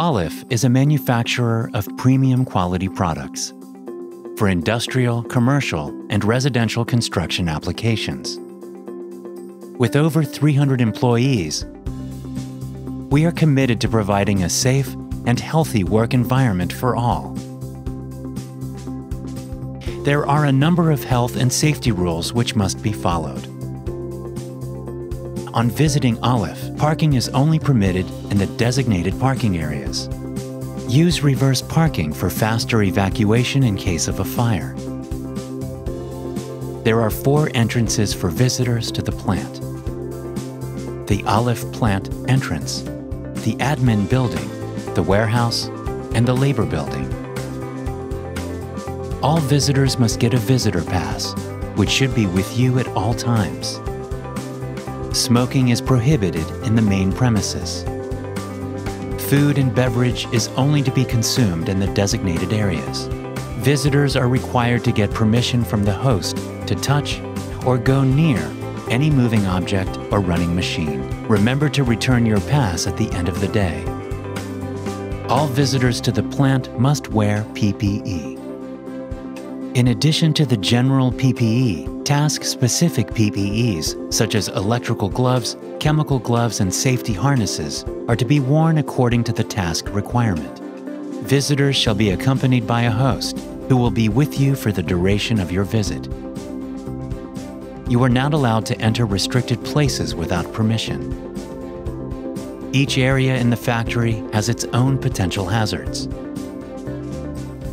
Alif is a manufacturer of premium quality products for industrial, commercial, and residential construction applications. With over 300 employees, we are committed to providing a safe and healthy work environment for all. There are a number of health and safety rules which must be followed. On visiting Alif, parking is only permitted in the designated parking areas. Use reverse parking for faster evacuation in case of a fire. There are four entrances for visitors to the plant. The Alif plant entrance, the admin building, the warehouse, and the labor building. All visitors must get a visitor pass, which should be with you at all times. Smoking is prohibited in the main premises. Food and beverage is only to be consumed in the designated areas. Visitors are required to get permission from the host to touch or go near any moving object or running machine. Remember to return your pass at the end of the day. All visitors to the plant must wear PPE. In addition to the general PPE, task-specific PPEs, such as electrical gloves, chemical gloves, and safety harnesses, are to be worn according to the task requirement. Visitors shall be accompanied by a host who will be with you for the duration of your visit. You are not allowed to enter restricted places without permission. Each area in the factory has its own potential hazards.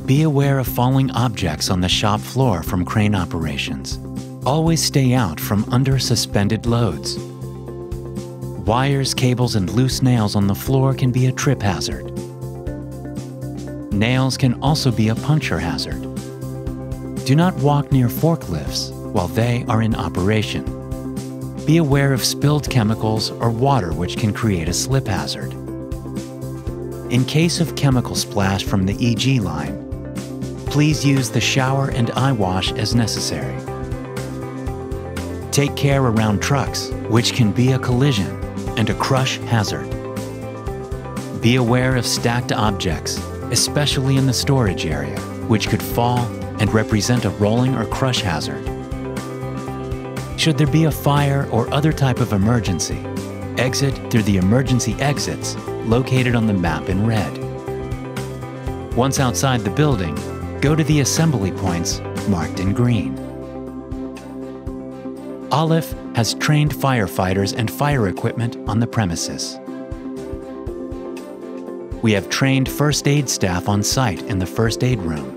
Be aware of falling objects on the shop floor from crane operations. Always stay out from under suspended loads. Wires, cables, and loose nails on the floor can be a trip hazard. Nails can also be a puncture hazard. Do not walk near forklifts while they are in operation. Be aware of spilled chemicals or water which can create a slip hazard. In case of chemical splash from the EG line, please use the shower and eye wash as necessary. Take care around trucks, which can be a collision and a crush hazard. Be aware of stacked objects, especially in the storage area, which could fall and represent a rolling or crush hazard. Should there be a fire or other type of emergency, exit through the emergency exits located on the map in red. Once outside the building, go to the assembly points marked in green. Alif has trained firefighters and fire equipment on the premises. We have trained first aid staff on site in the first aid room.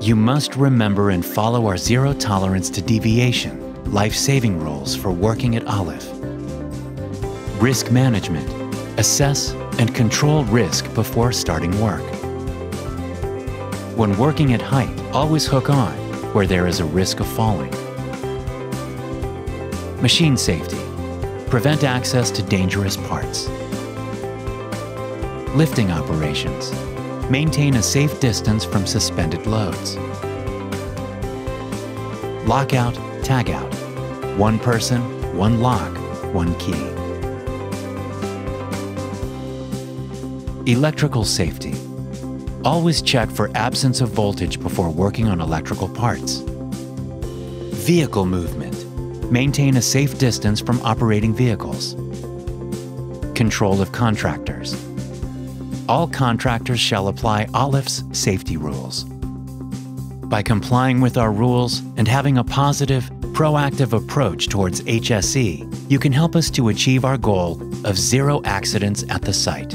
You must remember and follow our zero tolerance to deviation, life-saving rules for working at Alif. Risk management. Assess and control risk before starting work. When working at height, always hook on where there is a risk of falling. Machine safety. Prevent access to dangerous parts. Lifting operations. Maintain a safe distance from suspended loads. Lockout, tagout. One person, one lock, one key. Electrical safety. Always check for absence of voltage before working on electrical parts. Vehicle movement. Maintain a safe distance from operating vehicles. Control of contractors. All contractors shall apply Alif's safety rules. By complying with our rules and having a positive, proactive approach towards HSE, you can help us to achieve our goal of zero accidents at the site.